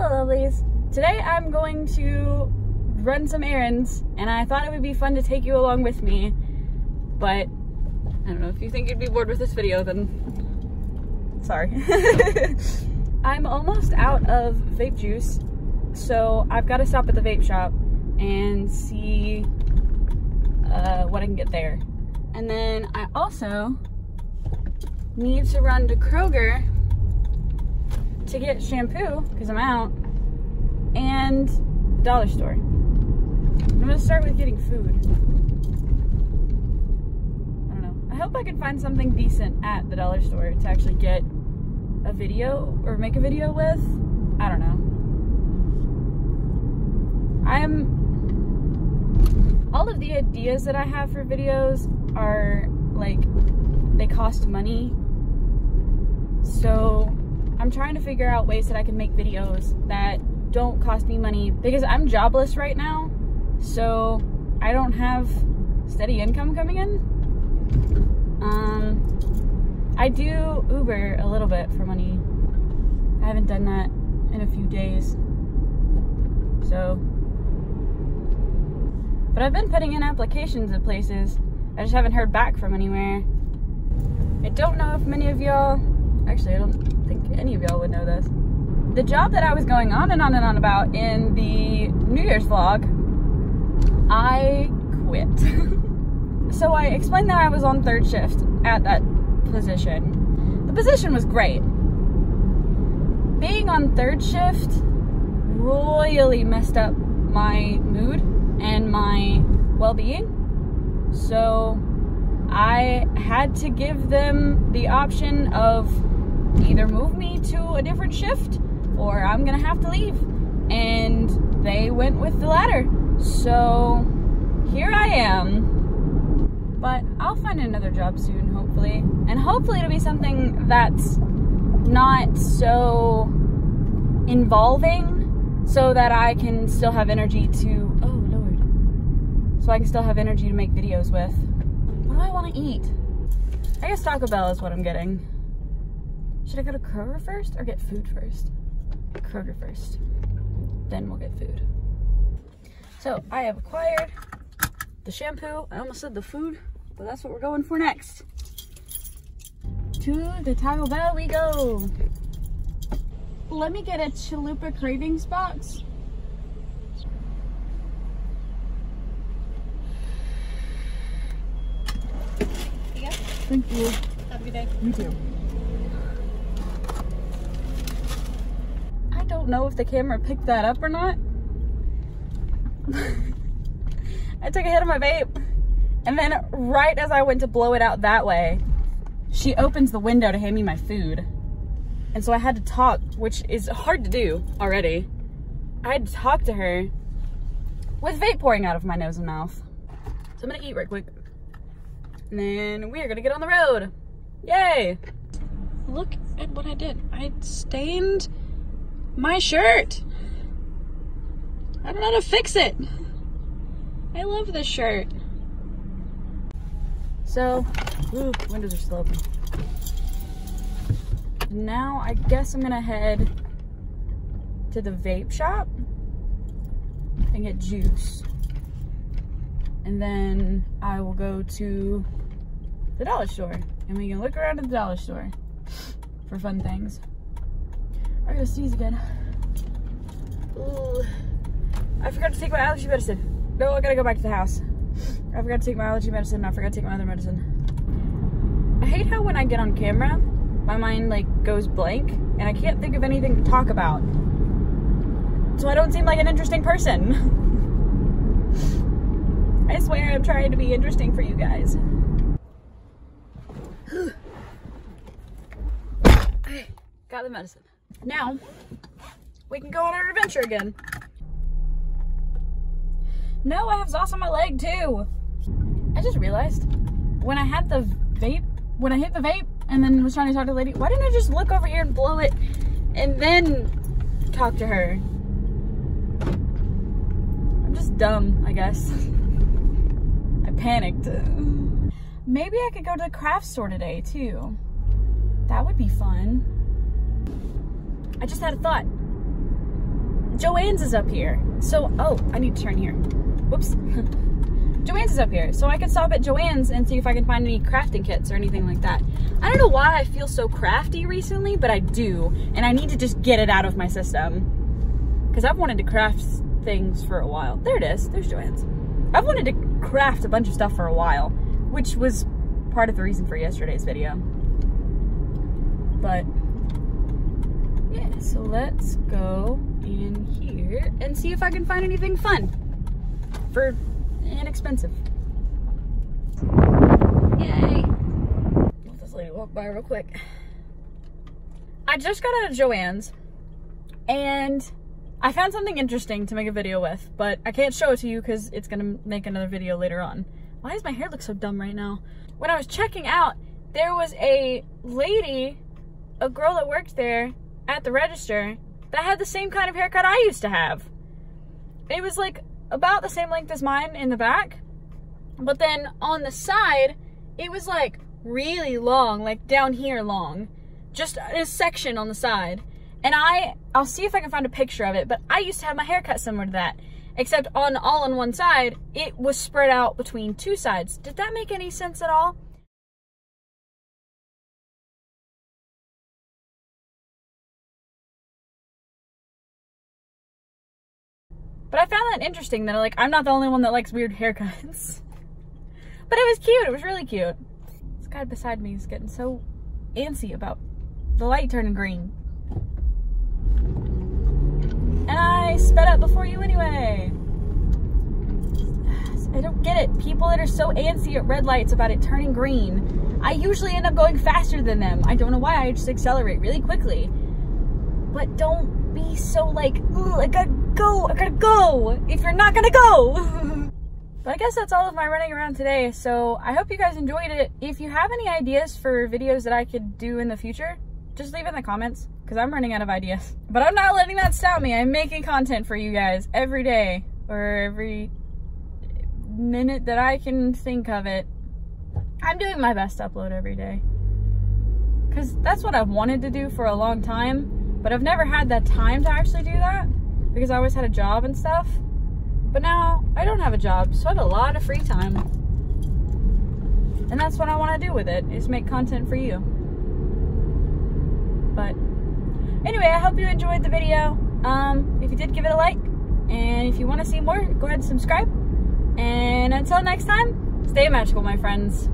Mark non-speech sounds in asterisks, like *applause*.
Hello lovelies. Today I'm going to run some errands and I thought it would be fun to take you along with me. But I don't know if you think you'd be bored with this video then sorry. *laughs* I'm almost out of vape juice so I've got to stop at the vape shop and see uh, what I can get there. And then I also need to run to Kroger to get shampoo because I'm out and the dollar store. I'm gonna start with getting food. I don't know. I hope I can find something decent at the dollar store to actually get a video or make a video with. I don't know. I'm all of the ideas that I have for videos are like they cost money. So I'm trying to figure out ways that I can make videos that don't cost me money because I'm jobless right now. So I don't have steady income coming in. Um, I do Uber a little bit for money. I haven't done that in a few days. So, but I've been putting in applications at places. I just haven't heard back from anywhere. I don't know if many of y'all, actually I don't think any of y'all would know this. The job that I was going on and on and on about in the New Year's vlog, I quit. *laughs* so I explained that I was on third shift at that position. The position was great. Being on third shift royally messed up my mood and my well-being. So I had to give them the option of either move me to a different shift or I'm gonna have to leave. And they went with the latter. So here I am. But I'll find another job soon, hopefully. And hopefully it'll be something that's not so involving so that I can still have energy to, oh Lord. So I can still have energy to make videos with. What do I want to eat? I guess Taco Bell is what I'm getting. Should I go to Kroger first or get food first? Kroger first. Then we'll get food. So I have acquired the shampoo. I almost said the food, but that's what we're going for next. To the Taco Bell we go. Let me get a Chalupa Cravings box. Thank you. Have a good day. You too. I don't know if the camera picked that up or not. *laughs* I took a hit of my vape and then right as I went to blow it out that way, she opens the window to hand me my food. And so I had to talk, which is hard to do already. I had to talk to her with vape pouring out of my nose and mouth. So I'm gonna eat right quick. And then we are gonna get on the road. Yay! Look at what I did. I stained my shirt. I don't know how to fix it. I love this shirt. So, ooh, windows are still open. Now I guess I'm gonna head to the vape shop and get juice. And then I will go to the dollar store and we can look around at the dollar store for fun things. I gotta sneeze again. Ooh. I forgot to take my allergy medicine. No, I gotta go back to the house. I forgot to take my allergy medicine. I forgot to take my other medicine. I hate how when I get on camera, my mind like goes blank and I can't think of anything to talk about. So I don't seem like an interesting person. *laughs* I swear I'm trying to be interesting for you guys. *sighs* Got the medicine. Now, we can go on our adventure again. No, I have sauce on my leg too. I just realized when I had the vape, when I hit the vape and then was trying to talk to the lady, why didn't I just look over here and blow it and then talk to her? I'm just dumb, I guess. *laughs* I panicked. Maybe I could go to the craft store today too. That would be fun. I just had a thought. Joann's is up here. So, oh, I need to turn here. Whoops. *laughs* Joann's is up here. So I can stop at Joann's and see if I can find any crafting kits or anything like that. I don't know why I feel so crafty recently, but I do. And I need to just get it out of my system. Because I've wanted to craft things for a while. There it is. There's Joann's. I've wanted to craft a bunch of stuff for a while, which was part of the reason for yesterday's video. But yeah, so let's go in here and see if I can find anything fun for inexpensive. Yay. Let this lady walk by real quick. I just got out of Joann's and I found something interesting to make a video with, but I can't show it to you because it's gonna make another video later on. Why does my hair look so dumb right now? When I was checking out, there was a lady, a girl that worked there at the register that had the same kind of haircut I used to have. It was like about the same length as mine in the back, but then on the side, it was like really long, like down here long, just a section on the side. And I, I'll see if I can find a picture of it, but I used to have my haircut similar to that, except on all on one side, it was spread out between two sides. Did that make any sense at all? But I found that interesting that like I'm not the only one that likes weird haircuts. *laughs* but it was cute. It was really cute. This guy beside me is getting so antsy about the light turning green. And I sped up before you anyway. *sighs* I don't get it. People that are so antsy at red lights about it turning green, I usually end up going faster than them. I don't know why. I just accelerate really quickly. But don't be so like, I gotta go, I gotta go, if you're not gonna go. *laughs* but I guess that's all of my running around today. So I hope you guys enjoyed it. If you have any ideas for videos that I could do in the future, just leave in the comments because I'm running out of ideas. *laughs* But I'm not letting that stop me. I'm making content for you guys every day or every minute that I can think of it. I'm doing my best to upload every day. Because that's what I've wanted to do for a long time, but I've never had that time to actually do that because I always had a job and stuff. But now I don't have a job, so I have a lot of free time. And that's what I want to do with it, is make content for you. But anyway, I hope you enjoyed the video. Um, if you did, give it a like. And if you want to see more, go ahead and subscribe. And until next time, stay magical, my friends.